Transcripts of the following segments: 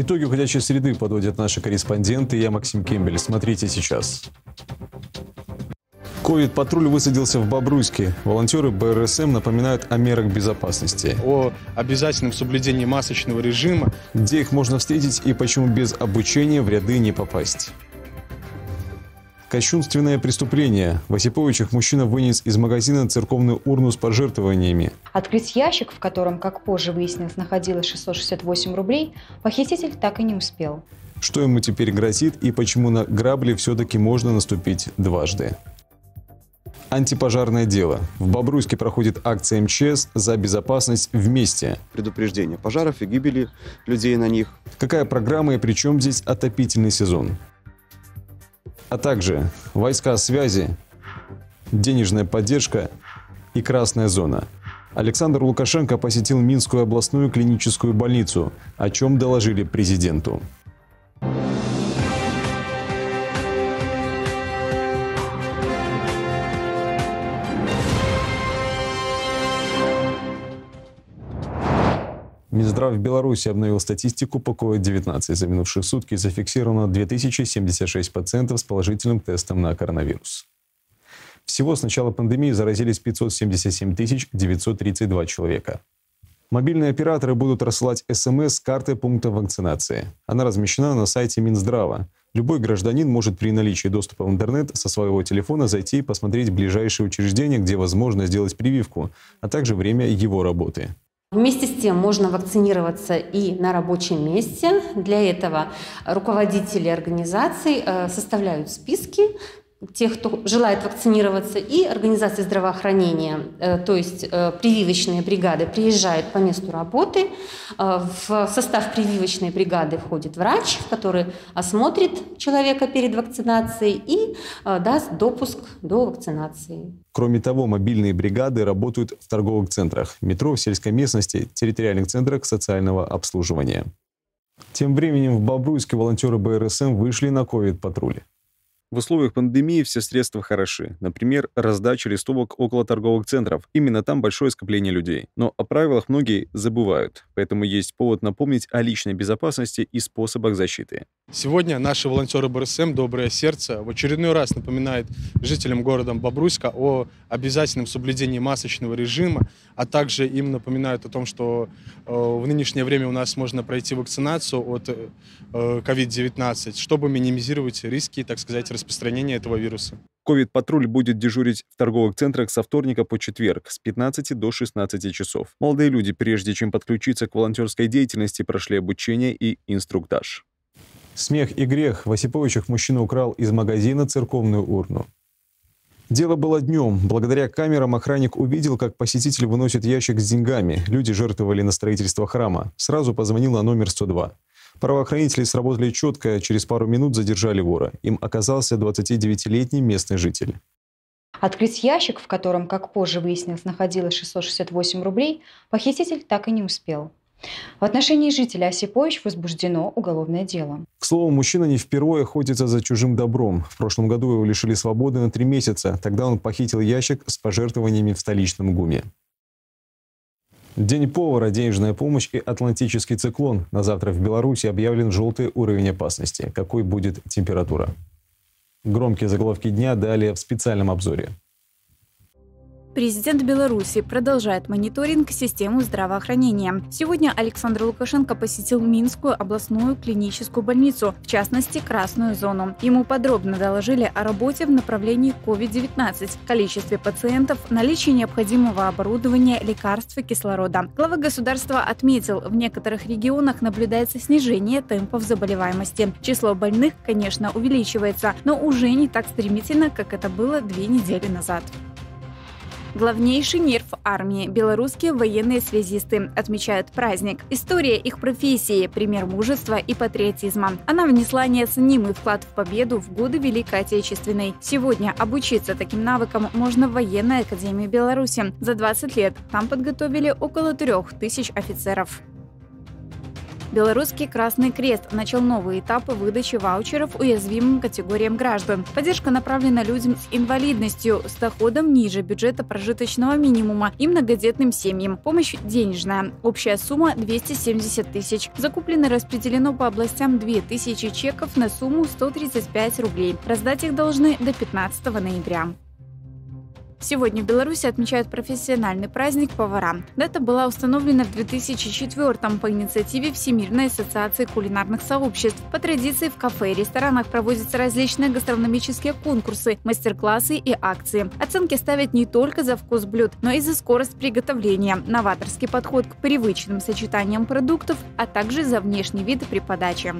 Итоги уходящей среды подводят наши корреспонденты. Я Максим Кембель. Смотрите сейчас. Ковид-патруль высадился в Бобруйске. Волонтеры БРСМ напоминают о мерах безопасности. О обязательном соблюдении масочного режима. Где их можно встретить и почему без обучения в ряды не попасть. Кощунственное преступление. В Осиповичах мужчина вынес из магазина церковную урну с пожертвованиями. Открыть ящик, в котором, как позже выяснилось, находилось 668 рублей, похититель так и не успел. Что ему теперь грозит и почему на грабли все-таки можно наступить дважды. Антипожарное дело. В Бобруйске проходит акция МЧС за безопасность вместе. Предупреждение пожаров и гибели людей на них. Какая программа и при чем здесь отопительный сезон? А также войска связи, денежная поддержка и красная зона. Александр Лукашенко посетил Минскую областную клиническую больницу, о чем доложили президенту. Минздрав Беларуси обновил статистику по COVID-19. За минувшие сутки зафиксировано 2076 пациентов с положительным тестом на коронавирус. Всего с начала пандемии заразились 577 932 человека. Мобильные операторы будут рассылать СМС с карты пункта вакцинации. Она размещена на сайте Минздрава. Любой гражданин может при наличии доступа в интернет со своего телефона зайти и посмотреть ближайшее учреждение, где возможно сделать прививку, а также время его работы. Вместе с тем можно вакцинироваться и на рабочем месте. Для этого руководители организаций э, составляют списки тех, кто желает вакцинироваться, и организации здравоохранения, э, то есть э, прививочные бригады приезжают по месту работы. Э, в состав прививочной бригады входит врач, который осмотрит человека перед вакцинацией и даст допуск до вакцинации. Кроме того, мобильные бригады работают в торговых центрах, метро, сельской местности, территориальных центрах социального обслуживания. Тем временем в Бобруйске волонтеры БРСМ вышли на ковид-патрули. В условиях пандемии все средства хороши. Например, раздача листовок около торговых центров. Именно там большое скопление людей. Но о правилах многие забывают. Поэтому есть повод напомнить о личной безопасности и способах защиты. Сегодня наши волонтеры БРСМ «Доброе сердце» в очередной раз напоминают жителям города Бобруйска о обязательном соблюдении масочного режима, а также им напоминают о том, что э, в нынешнее время у нас можно пройти вакцинацию от COVID-19, э, чтобы минимизировать риски, так сказать, распространения этого вируса. Ковид-патруль будет дежурить в торговых центрах со вторника по четверг с 15 до 16 часов. Молодые люди, прежде чем подключиться к волонтерской деятельности, прошли обучение и инструктаж. Смех и грех. В Осиповичах мужчина украл из магазина церковную урну. Дело было днем. Благодаря камерам охранник увидел, как посетитель выносит ящик с деньгами. Люди жертвовали на строительство храма. Сразу позвонил на номер 102. Правоохранители сработали четко, через пару минут задержали вора. Им оказался 29-летний местный житель. Открыть ящик, в котором, как позже выяснилось, находилось 668 рублей, похититель так и не успел. В отношении жителя Осипович возбуждено уголовное дело. К слову, мужчина не впервые охотится за чужим добром. В прошлом году его лишили свободы на три месяца. Тогда он похитил ящик с пожертвованиями в столичном ГУМе. День повара, денежная помощь и атлантический циклон. На завтра в Беларуси объявлен желтый уровень опасности. Какой будет температура? Громкие заголовки дня далее в специальном обзоре. Президент Беларуси продолжает мониторинг системы здравоохранения. Сегодня Александр Лукашенко посетил Минскую областную клиническую больницу, в частности, красную зону. Ему подробно доложили о работе в направлении COVID-19, количестве пациентов, наличии необходимого оборудования, лекарств и кислорода. Глава государства отметил, в некоторых регионах наблюдается снижение темпов заболеваемости. Число больных, конечно, увеличивается, но уже не так стремительно, как это было две недели назад. Главнейший нерв армии – белорусские военные связисты отмечают праздник. История их профессии – пример мужества и патриотизма. Она внесла неоценимый вклад в победу в годы Великой Отечественной. Сегодня обучиться таким навыкам можно в военной академии Беларуси. За 20 лет там подготовили около трех тысяч офицеров. Белорусский Красный Крест начал новые этапы выдачи ваучеров уязвимым категориям граждан. Поддержка направлена людям с инвалидностью, с доходом ниже бюджета прожиточного минимума и многодетным семьям. Помощь денежная. Общая сумма 270 тысяч. Закуплено и распределено по областям 2000 чеков на сумму 135 рублей. Раздать их должны до 15 ноября. Сегодня в Беларуси отмечают профессиональный праздник повара. Дата была установлена в 2004 по инициативе Всемирной ассоциации кулинарных сообществ. По традиции в кафе и ресторанах проводятся различные гастрономические конкурсы, мастер-классы и акции. Оценки ставят не только за вкус блюд, но и за скорость приготовления, новаторский подход к привычным сочетаниям продуктов, а также за внешний вид при подаче.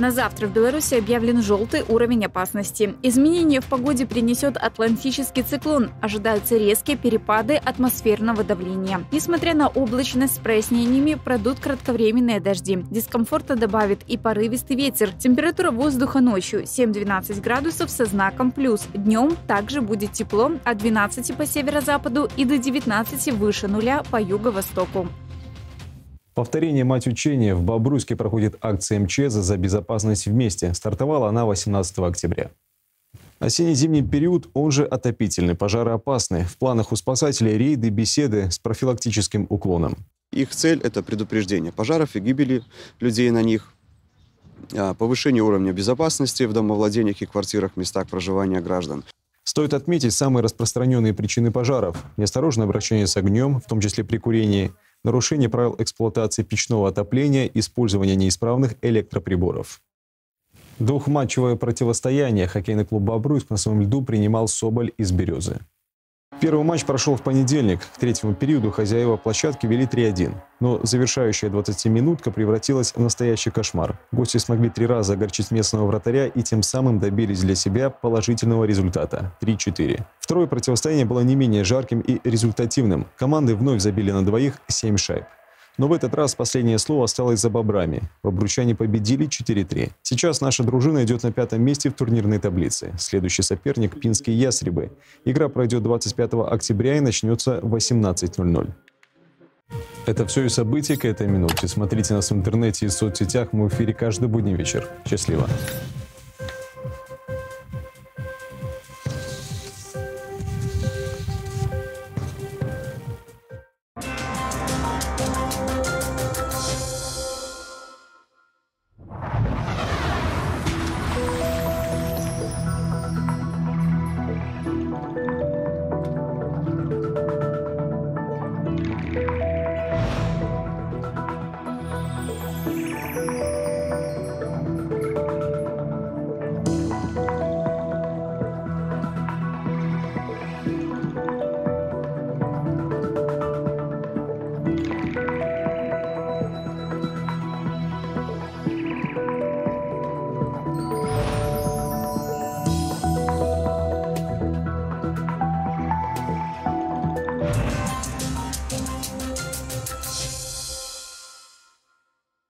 На завтра в Беларуси объявлен желтый уровень опасности. Изменения в погоде принесет атлантический циклон. Ожидаются резкие перепады атмосферного давления. Несмотря на облачность с прояснениями, пройдут кратковременные дожди. Дискомфорта добавит и порывистый ветер. Температура воздуха ночью 7-12 градусов со знаком плюс. Днем также будет тепло от 12 по северо-западу и до 19 выше нуля по юго-востоку. Повторение «Мать учения» в Бобруйске проходит акция МЧС за безопасность вместе. Стартовала она 18 октября. Осенне-зимний период, он же отопительный, пожары опасны. В планах у спасателей рейды, беседы с профилактическим уклоном. Их цель – это предупреждение пожаров и гибели людей на них, а, повышение уровня безопасности в домовладениях и квартирах, местах проживания граждан. Стоит отметить самые распространенные причины пожаров. Неосторожное обращение с огнем, в том числе при курении – нарушение правил эксплуатации печного отопления, использование неисправных электроприборов. Двухматчевое противостояние хоккейный клуб «Бобруйск» на своем льду принимал Соболь из «Березы». Первый матч прошел в понедельник. К третьему периоду хозяева площадки вели 3-1. Но завершающая 20-минутка превратилась в настоящий кошмар. Гости смогли три раза огорчить местного вратаря и тем самым добились для себя положительного результата – 3-4. Второе противостояние было не менее жарким и результативным. Команды вновь забили на двоих 7 шайб. Но в этот раз последнее слово осталось за бобрами. Бобручане победили 4-3. Сейчас наша дружина идет на пятом месте в турнирной таблице. Следующий соперник – Пинские Ястребы. Игра пройдет 25 октября и начнется в 18.00. Это все и события к этой минуте. Смотрите нас в интернете и соцсетях. Мы в эфире каждый будний вечер. Счастливо.